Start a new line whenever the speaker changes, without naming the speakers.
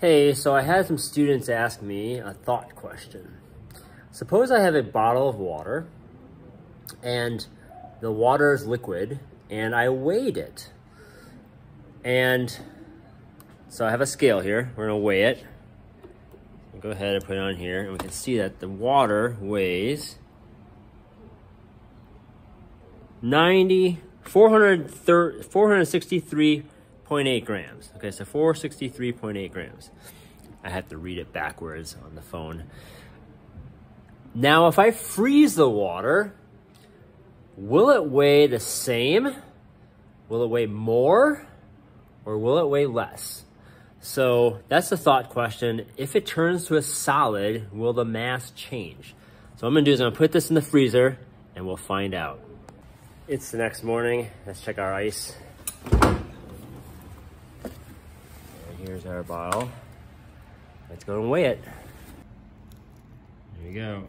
Hey, so I had some students ask me a thought question. Suppose I have a bottle of water and the water is liquid and I weighed it. And so I have a scale here. We're gonna weigh it. I'll go ahead and put it on here and we can see that the water weighs 90, 463.8 grams. Okay, so 463.8 grams. I have to read it backwards on the phone. Now, if I freeze the water, will it weigh the same? Will it weigh more? Or will it weigh less? So that's the thought question. If it turns to a solid, will the mass change? So I'm gonna do is I'm gonna put this in the freezer and we'll find out. It's the next morning. Let's check our ice. Here's our bottle. Let's go and weigh it. There you go.